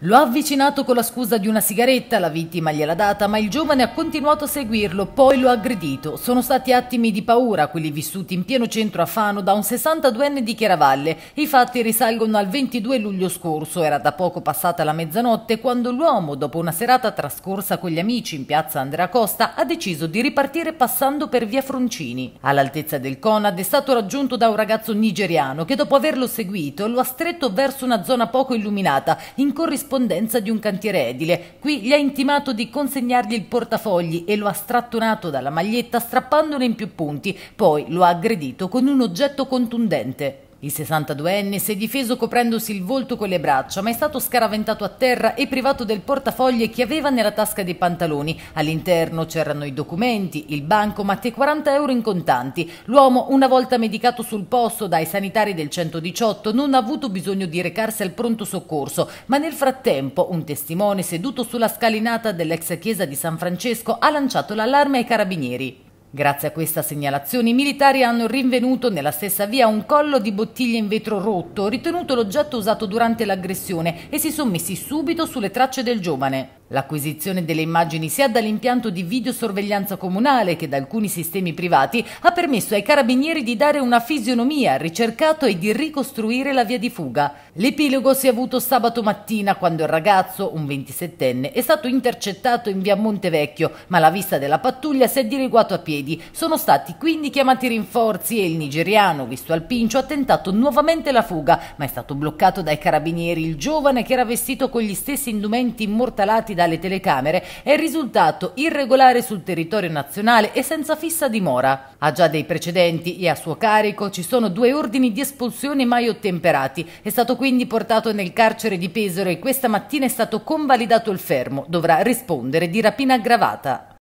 Lo ha avvicinato con la scusa di una sigaretta, la vittima gliel'ha data, ma il giovane ha continuato a seguirlo, poi lo ha aggredito. Sono stati attimi di paura quelli vissuti in pieno centro a Fano da un 62enne di Chiaravalle. I fatti risalgono al 22 luglio scorso, era da poco passata la mezzanotte quando l'uomo, dopo una serata trascorsa con gli amici in piazza Andrea Costa, ha deciso di ripartire passando per via Froncini. All'altezza del Conad è stato raggiunto da un ragazzo nigeriano che dopo averlo seguito lo ha stretto verso una zona poco illuminata, in corrispondenza corrispondenza di un cantiere edile. Qui gli ha intimato di consegnargli il portafogli e lo ha strattonato dalla maglietta strappandone in più punti, poi lo ha aggredito con un oggetto contundente. Il 62enne si è difeso coprendosi il volto con le braccia, ma è stato scaraventato a terra e privato del portafogli che aveva nella tasca dei pantaloni. All'interno c'erano i documenti, il bancomat e 40 euro in contanti. L'uomo, una volta medicato sul posto dai sanitari del 118, non ha avuto bisogno di recarsi al pronto soccorso, ma nel frattempo un testimone seduto sulla scalinata dell'ex chiesa di San Francesco ha lanciato l'allarme ai carabinieri. Grazie a questa segnalazione i militari hanno rinvenuto nella stessa via un collo di bottiglie in vetro rotto, ritenuto l'oggetto usato durante l'aggressione, e si sono messi subito sulle tracce del giovane. L'acquisizione delle immagini sia dall'impianto di videosorveglianza comunale che da alcuni sistemi privati ha permesso ai carabinieri di dare una fisionomia al ricercato e di ricostruire la via di fuga. L'epilogo si è avuto sabato mattina quando il ragazzo, un 27enne, è stato intercettato in via Montevecchio, ma alla vista della pattuglia si è dileguato a piedi. Sono stati quindi chiamati rinforzi e il nigeriano, visto al pincio, ha tentato nuovamente la fuga, ma è stato bloccato dai carabinieri. Il giovane, che era vestito con gli stessi indumenti immortalati dalle telecamere è risultato irregolare sul territorio nazionale e senza fissa dimora. Ha già dei precedenti e a suo carico ci sono due ordini di espulsione mai ottemperati. È stato quindi portato nel carcere di Pesaro e questa mattina è stato convalidato il fermo. Dovrà rispondere di rapina aggravata.